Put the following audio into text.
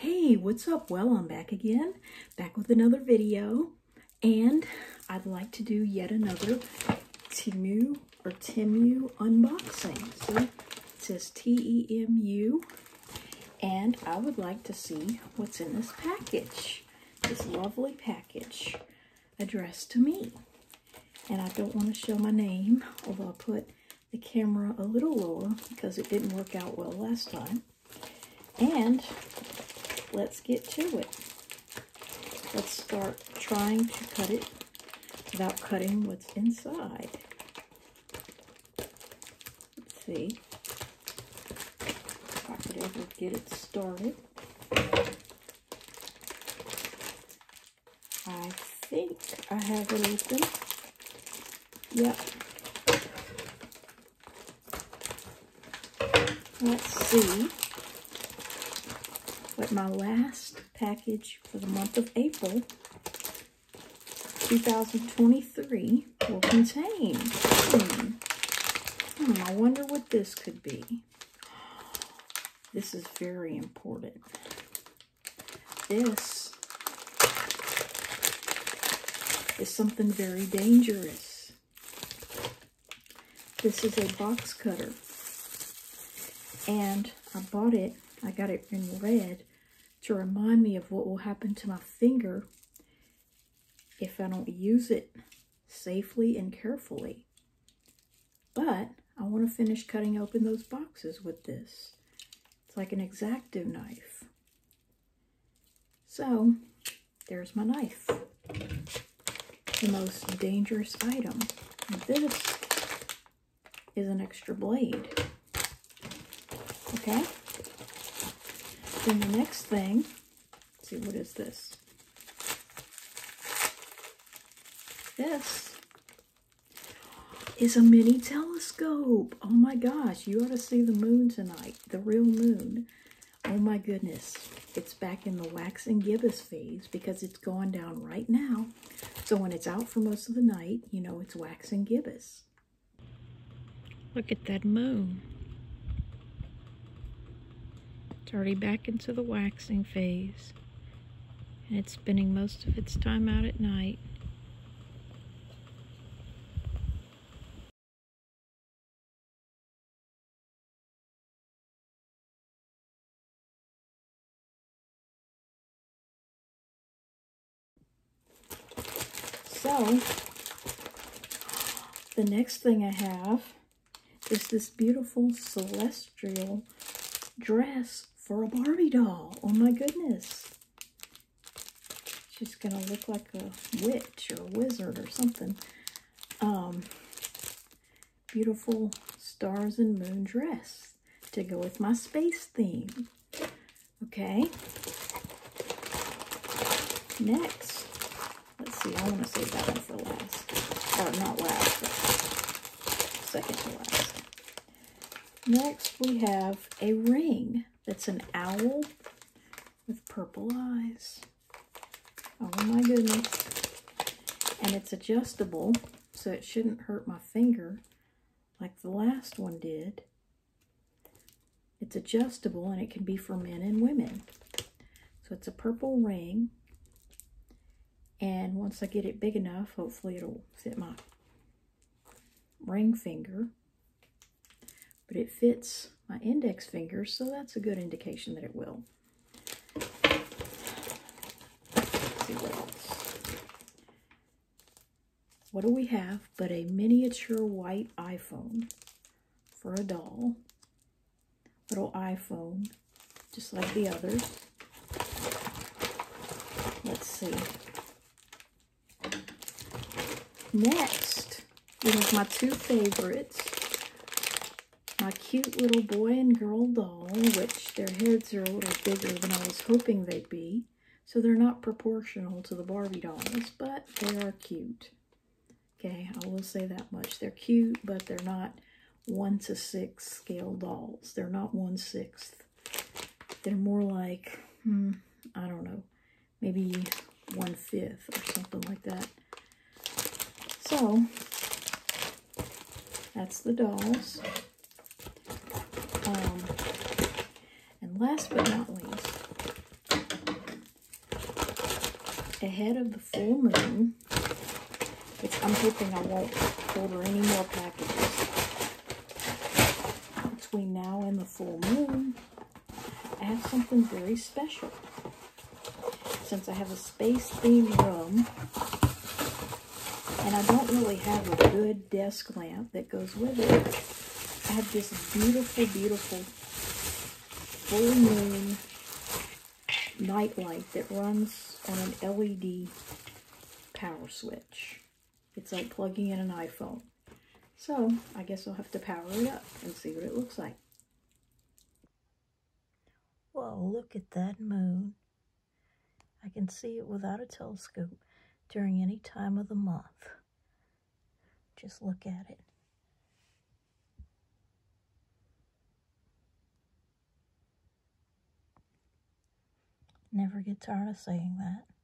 Hey, what's up? Well, I'm back again, back with another video, and I'd like to do yet another Temu or Temu unboxing. So it says T-E-M-U, and I would like to see what's in this package, this lovely package addressed to me. And I don't want to show my name, although I put the camera a little lower because it didn't work out well last time. And let's get to it. Let's start trying to cut it without cutting what's inside. Let's see if I could ever get it started. I think I have it open. Yep. Let's see what my last package for the month of April 2023 will contain. Hmm. Hmm, I wonder what this could be. This is very important. This is something very dangerous. This is a box cutter. And I bought it, I got it in red to remind me of what will happen to my finger if I don't use it safely and carefully. But I want to finish cutting open those boxes with this. It's like an X-Acto knife. So, there's my knife. The most dangerous item. This is an extra blade. Okay? Then the next thing, see what is this? This is a mini telescope. Oh my gosh, you ought to see the moon tonight, the real moon. Oh my goodness, it's back in the waxing gibbous phase because it's going down right now. So when it's out for most of the night, you know it's waxing gibbous. Look at that moon. It's already back into the waxing phase. And it's spending most of its time out at night. So, the next thing I have is this beautiful celestial dress for a Barbie doll. Oh my goodness. She's going to look like a witch or a wizard or something. Um, beautiful stars and moon dress to go with my space theme. Okay. Next, let's see, I want to save that one for last. Or not last, but second to last. Next, we have a ring that's an owl with purple eyes. Oh my goodness. And it's adjustable, so it shouldn't hurt my finger like the last one did. It's adjustable and it can be for men and women. So it's a purple ring. And once I get it big enough, hopefully it'll fit my ring finger but it fits my index finger, so that's a good indication that it will. Let's see what else. What do we have but a miniature white iPhone for a doll? Little iPhone, just like the others. Let's see. Next, we have my two favorites cute little boy and girl doll, which their heads are a little bigger than I was hoping they'd be. So they're not proportional to the Barbie dolls, but they are cute. Okay, I will say that much. They're cute, but they're not 1 to 6 scale dolls. They're not one sixth. They're more like, hmm, I don't know, maybe one fifth or something like that. So, that's the dolls. Um, and last but not least, ahead of the full moon, which I'm hoping I won't order any more packages. Between now and the full moon, I have something very special. Since I have a space-themed room, and I don't really have a good desk lamp that goes with it, I have this beautiful, beautiful full moon nightlight that runs on an LED power switch. It's like plugging in an iPhone. So I guess I'll have to power it up and see what it looks like. Whoa, look at that moon. I can see it without a telescope during any time of the month. Just look at it. Never get tired of saying that.